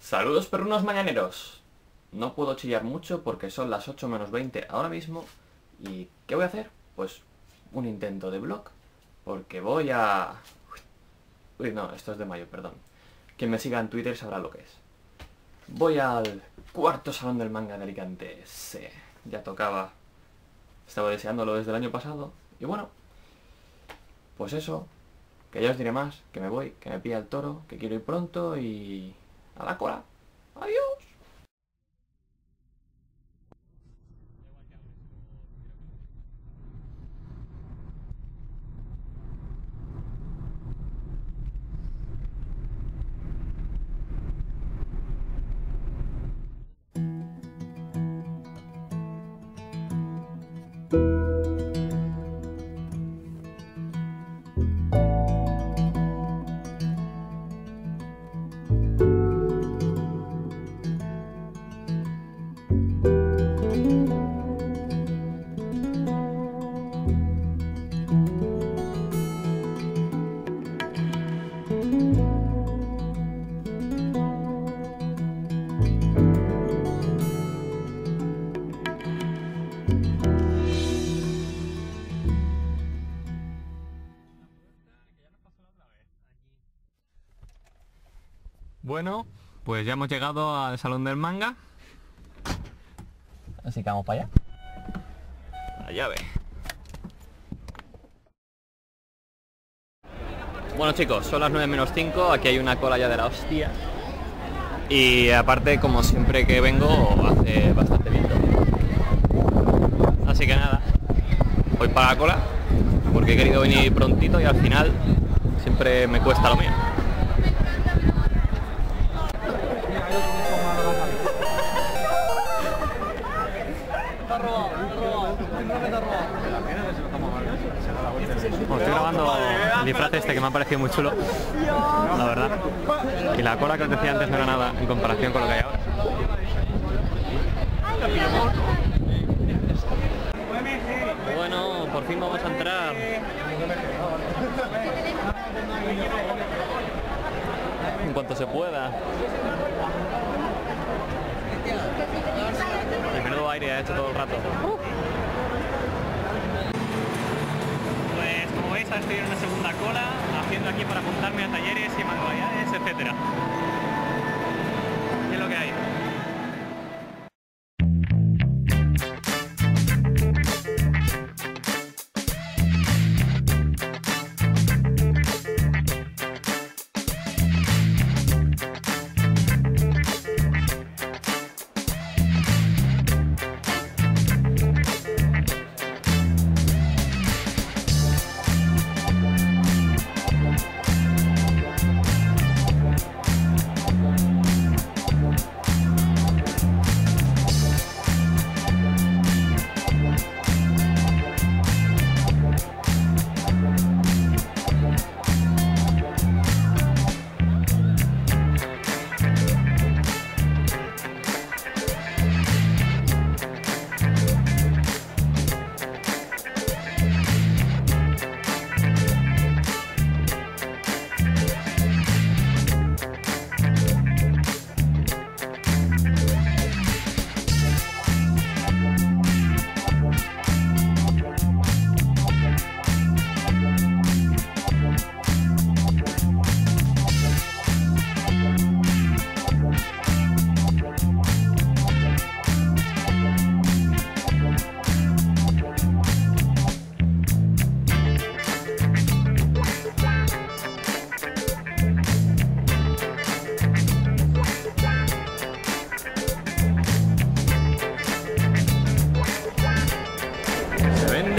Saludos perrunos mañaneros. No puedo chillar mucho porque son las 8 menos 20 ahora mismo. ¿Y qué voy a hacer? Pues un intento de vlog. Porque voy a... Uy, no, esto es de mayo, perdón. Quien me siga en Twitter sabrá lo que es. Voy al cuarto salón del manga de Alicante. Sí, ya tocaba. Estaba deseándolo desde el año pasado. Y bueno, pues eso. Que ya os diré más, que me voy, que me pilla el toro, que quiero ir pronto y... A la cola. Adiós. Bueno, pues ya hemos llegado al salón del manga. Así que vamos para allá. La llave. Bueno chicos, son las 9 menos 5, aquí hay una cola ya de la hostia. Y aparte, como siempre que vengo, hace bastante viento. Así que nada, voy para la cola, porque he querido venir prontito y al final siempre me cuesta lo mío. Bueno, estoy grabando el disfraz este que me ha parecido muy chulo, la verdad. Y la cola que os decía antes no era nada en comparación con lo que hay ahora. Bueno, por fin vamos a entrar. En cuanto se pueda. El menudo aire ha hecho todo el rato. Estoy en una segunda cola, haciendo aquí para apuntarme a talleres y manualidades, etcétera.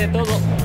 de todo.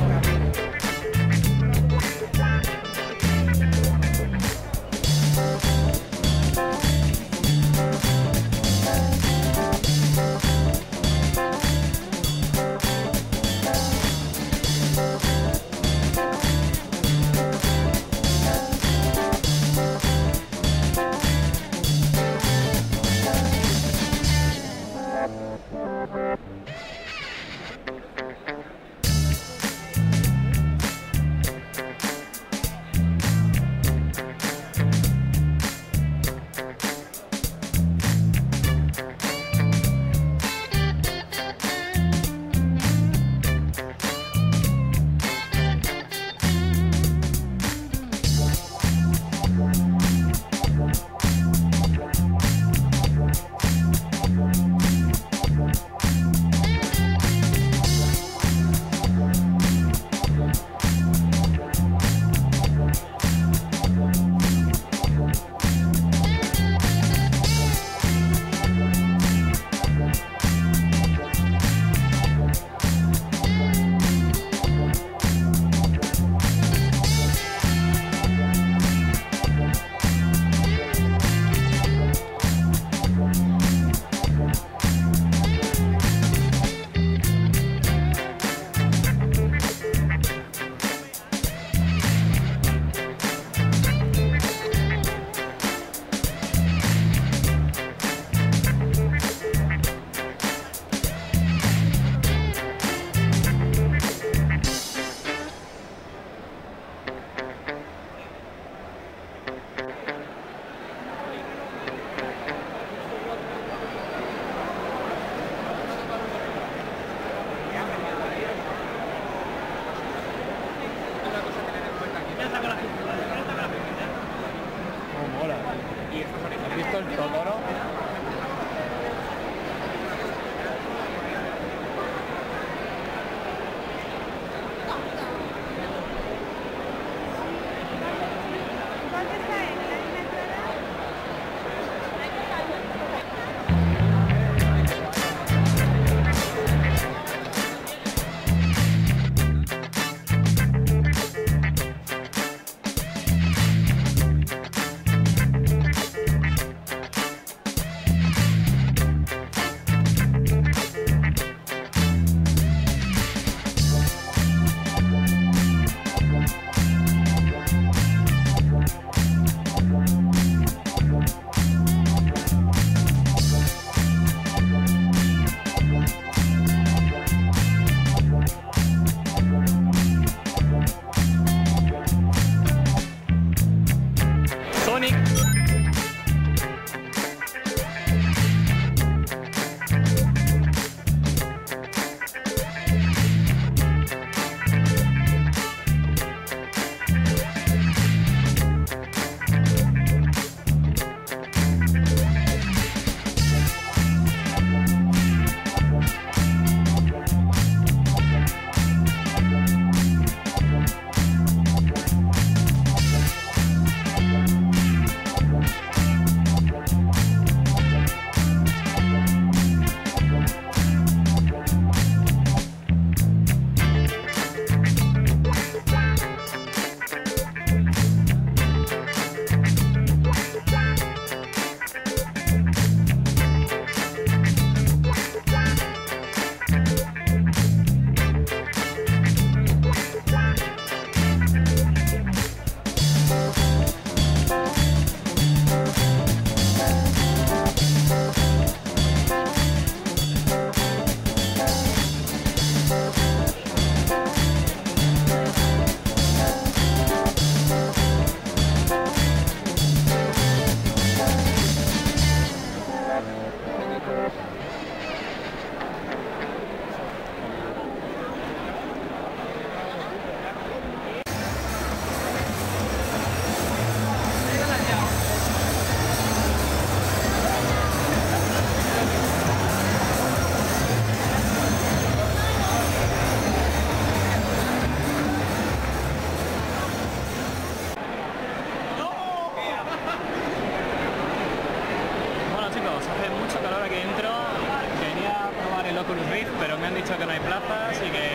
Pero me han dicho que no hay plazas y que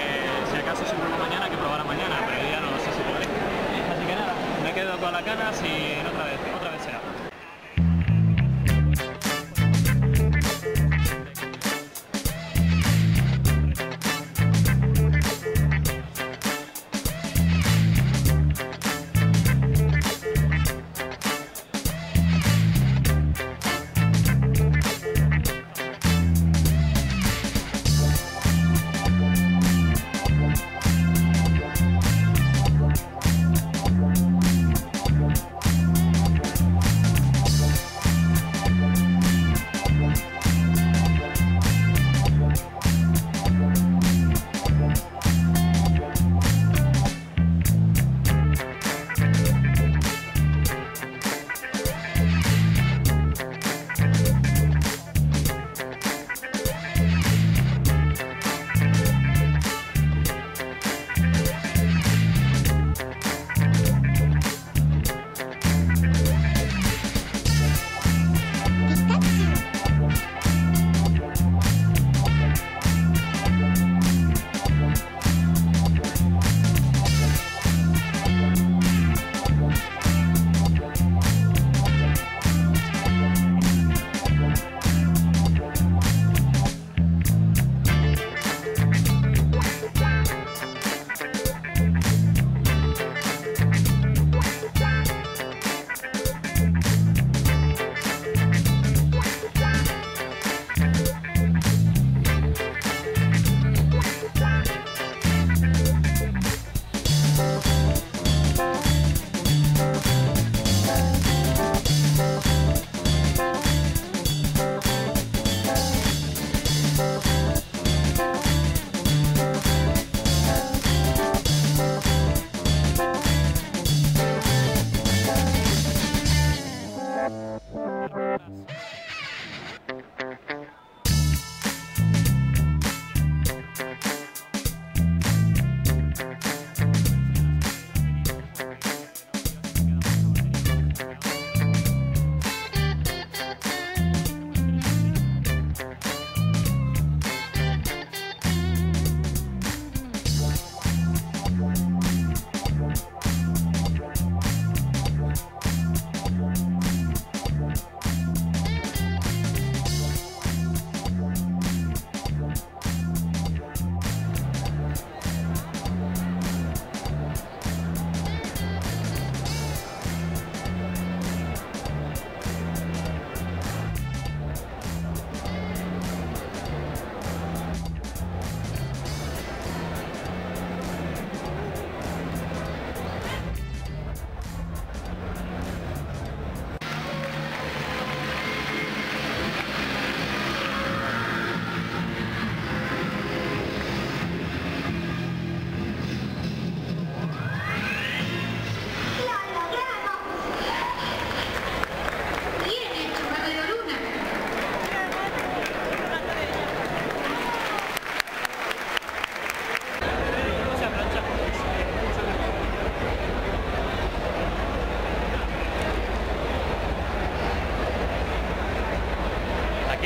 si acaso se prueba mañana, que probará mañana, pero ya no sé si podré. Así que nada, me quedo con las ganas y vez, otra vez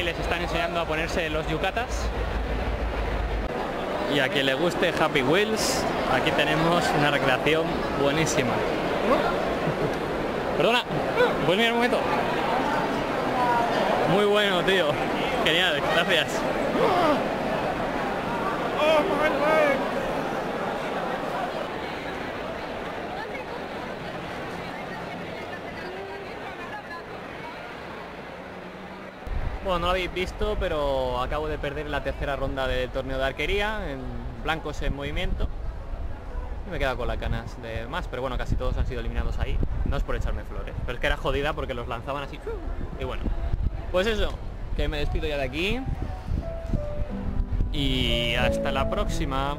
les están enseñando a ponerse los yucatas. Y a quien le guste Happy Wheels, aquí tenemos una recreación buenísima. Perdona, ¿puedes mirar un momento? Muy bueno, tío. Genial, gracias. Bueno, no lo habéis visto, pero acabo de perder la tercera ronda del torneo de arquería, en blancos en movimiento. Y me he quedado con las ganas de más, pero bueno, casi todos han sido eliminados ahí. No es por echarme flores, pero es que era jodida porque los lanzaban así. Y bueno, pues eso, que me despido ya de aquí. Y hasta la próxima.